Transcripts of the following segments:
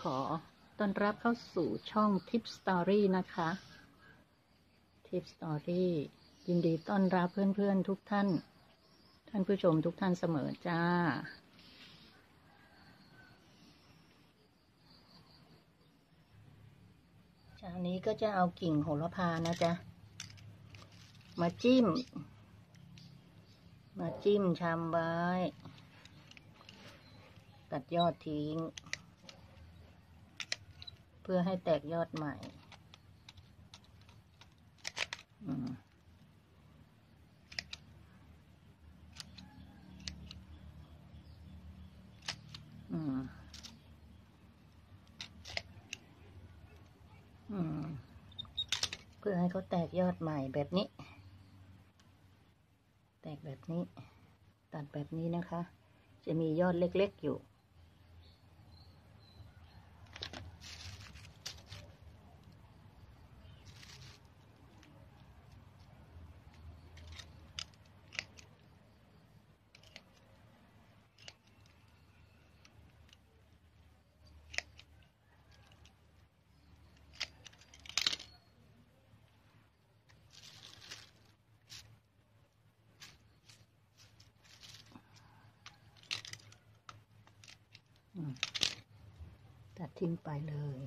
ขอต้อนรับเข้าสู่ช่องทิปสตอรี่นะคะทิปสตอรี่ยินดีต้อนรับเพื่อนๆทุกท่าน ท่านผู้ชมทุกท่านเสมอจ้าเช้านี้ก็จะเอากิ่งโหระพานะจ๊ะ มาจิ้ม มาจิ้มชามไว้ตัดยอดทิ้ง เพื่อให้แตกยอดใหม่อืม อืม เพื่อให้เขาแตกยอดใหม่แบบนี้ แตกแบบนี้ ตัดแบบนี้นะคะ จะมียอดเล็กๆอยู่ อืม ตัดทิ้งไปเลย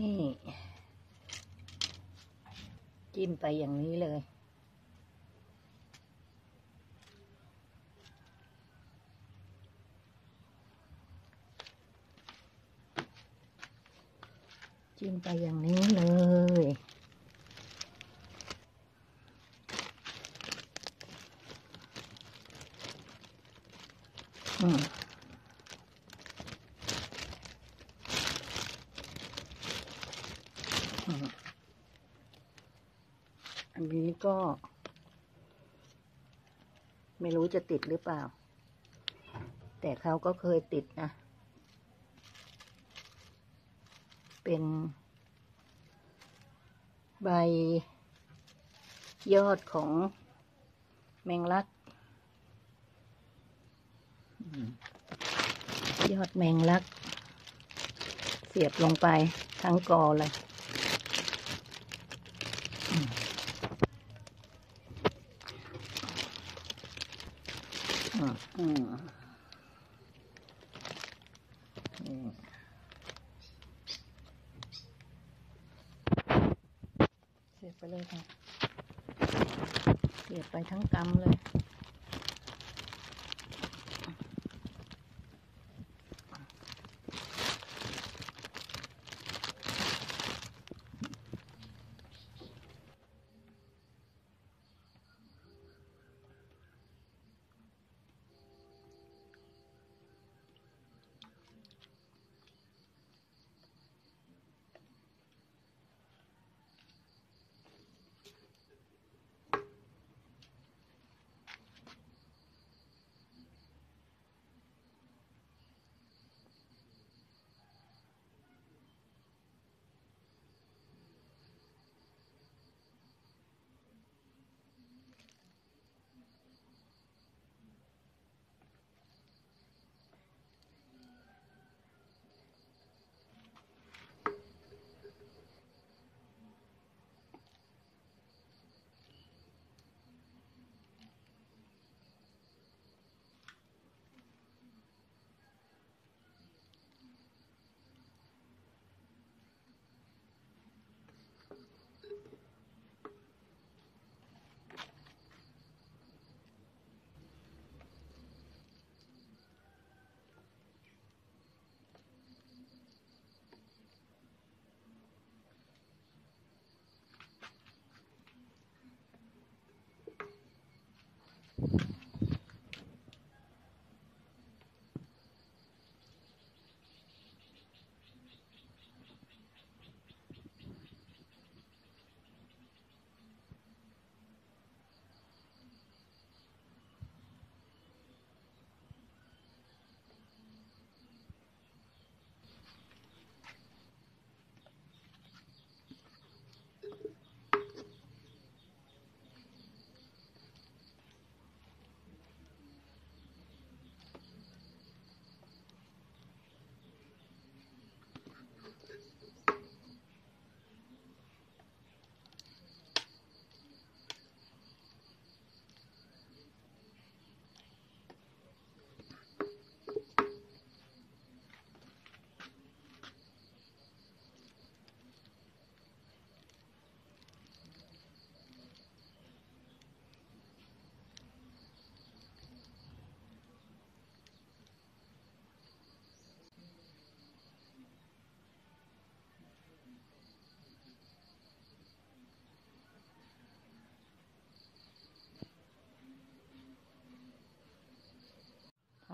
นี่ จิ้มไปอย่างนี้เลย จิ้มไปอย่างนี้เลยอืม อันนี้ก็ ไม่รู้จะติดหรือเปล่า แต่เขาก็เคยติดนะ เป็นใบยอดของแมงลัก ยอดแมงลัก เสียบลงไปทั้งกอเลย อืมเสียบไปเลยค่ะเสียบไปทั้งกำเลย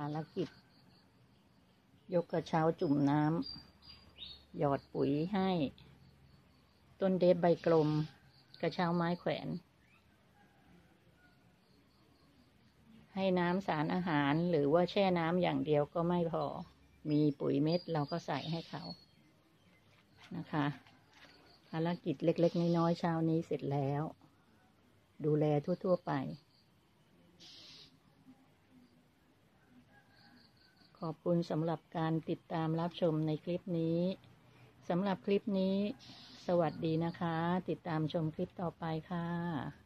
ารกิจ ยกกระเช้าจุ่มน้ำหยอดปุ๋ยให้ ต้นเดฟใบกลม กระเช้าไม้แขวน ให้น้ำสารอาหารหรือว่าแช่น้ำอย่างเดียวก็ไม่พอ มีปุ๋ยเม็ดเราก็ใส่ให้เขา นะคะภารกิจเล็ก ๆ น้อยๆเช้านี้เสร็จแล้ว ดูแลทั่ว ๆ ไป อบคุณสำหรับการติดตามรับชมในคลิปนี้สำหรับคลิปนี้ สวัสดีนะคะ ติดตามชมคลิปต่อไปค่ะ